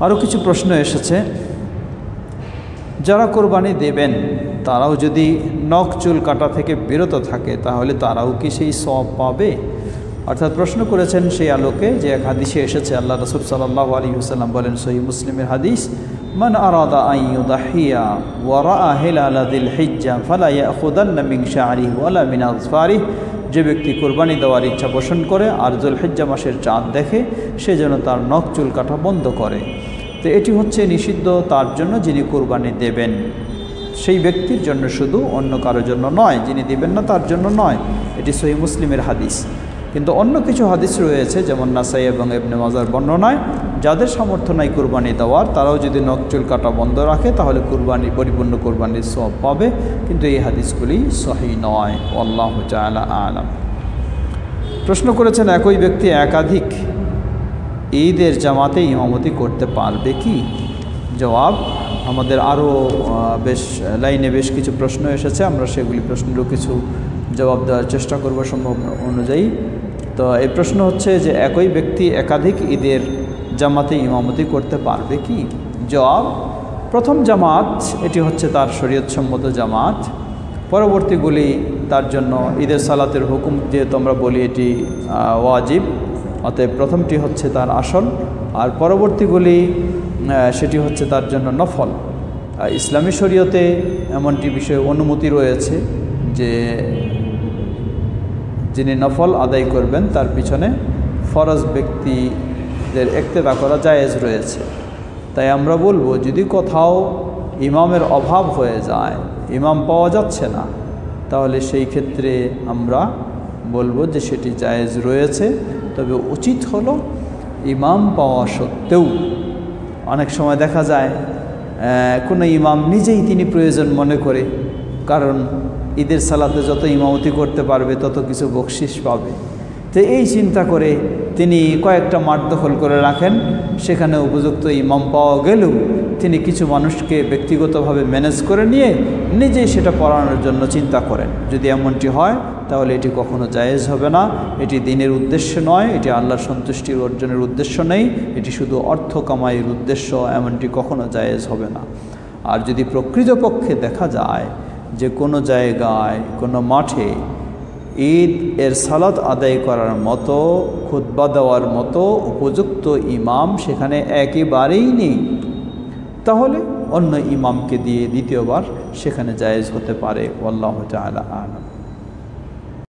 আরও কিছু প্রশ্ন এসেছে। যারা কোরবানি দেবেন, তারাও যদি নখ চুল কাটা থেকে বিরত থাকে, তাহলে তারাও কি সেই সব পাবে? অর্থাৎ প্রশ্ন করেছেন সেই আলোকে যে এক হাদিসে এসেছে, আল্লাহ রসুল সাল্লাহ আলী হুসাল্লাম বলেন সহি মুসলিমের হাদিস মান আরাদা আইয়ুদাহিয়া ওয়ারা হিলালাদিল হিজ্জা ফালা ইয়াখুদান্না মিন শাআরিহি ওয়ালা মিন আজফারিহি যে ব্যক্তি কোরবানি দেওয়ার ইচ্ছা পোষণ করে আর জুল হিজ্জা মাসের চাঁদ দেখে, সে যেন তার নখ চুল কাটা বন্ধ করে। তো এটি হচ্ছে নিষিদ্ধ তার জন্য যিনি কোরবানি দেবেন। সেই ব্যক্তির জন্য শুধু, অন্য কারোর জন্য নয়, যিনি দিবেন না তার জন্য নয়। এটি সহি মুসলিমের হাদিস। কিন্তু অন্য কিছু হাদিস রয়েছে, যেমন নাসাই এবং এবনে মাজার বর্ণনায় যাদের সামর্থ্য নাই কোরবানি দেওয়ার, তারাও যদি নখ চুল কাটা বন্ধ রাখে, তাহলে কোরবানি, পরিপূর্ণ কোরবানির সব পাবে। কিন্তু এই হাদিসগুলি সহি নয়। আল্লাহ চালা আলাম। প্রশ্ন করেছেন, একই ব্যক্তি একাধিক ঈদের জামাতে ইমামতি করতে পারবে কি? জবাব, আমাদের আরও বেশ, লাইনে বেশ কিছু প্রশ্ন এসেছে, আমরা সেগুলি প্রশ্নেরও কিছু জবাব দেওয়ার চেষ্টা করব সম্ভব অনুযায়ী। তো এই প্রশ্ন হচ্ছে যে, একই ব্যক্তি একাধিক ঈদের জামাতে ইমামতি করতে পারবে কি? জবাব, প্রথম জামাত, এটি হচ্ছে তার শরীয়তসম্মত জামাত। পরবর্তীগুলি তার জন্য ঈদের সালাতের হুকুম যেহেতু আমরা বলি এটি ওয়াজিব, অতএব প্রথমটি হচ্ছে তার আসল। আর পরবর্তীগুলি সেটি হচ্ছে তার জন্য নফল। ইসলামী শরীয়তে এমনটি বিষয়ে অনুমতি রয়েছে যে, যিনি নফল আদায় করবেন তার পিছনে ফরজ ব্যক্তিদের একতেদা করা জায়েজ রয়েছে। তাই আমরা বলব, যদি কোথাও ইমামের অভাব হয়ে যায়, ইমাম পাওয়া যাচ্ছে না, তাহলে সেই ক্ষেত্রে আমরা বলব যে সেটি জায়েজ রয়েছে। তবে উচিত হলো ইমাম পাওয়া সত্ত্বেও অনেক সময় দেখা যায় কোনো ইমাম নিজেই তিনি প্রয়োজন মনে করে, কারণ ঈদের সালাতে যত ইমামতি করতে পারবে, তত কিছু বকশিস পাবে। তো এই চিন্তা করে তিনি কয়েকটা মাঠ দখল করে রাখেন। সেখানে উপযুক্ত ইমাম পাওয়া গেলেও তিনি কিছু মানুষকে ব্যক্তিগতভাবে ম্যানেজ করে নিয়ে নিজেই সেটা পড়ানোর জন্য চিন্তা করেন। যদি এমনটি হয়, তাহলে এটি কখনো জায়েজ হবে না। এটি দিনের উদ্দেশ্য নয়, এটি আল্লাহর সন্তুষ্টির অর্জনের উদ্দেশ্য নেই। এটি শুধু অর্থ কামাইয়ের উদ্দেশ্য, এমনটি কখনো জায়েজ হবে না। আর যদি প্রকৃতপক্ষে দেখা যায় যে কোনো জায়গায়, কোনো মাঠে ঈদ এর সালাত আদায় করার মতো খুদ্া দেওয়ার মতো উপযুক্ত ইমাম সেখানে একেবারেই নেই। তাহলে অন্য ইমামকে দিয়ে দ্বিতীয়বার সেখানে জায়েজ হতে পারে। আল্লাহ আলম।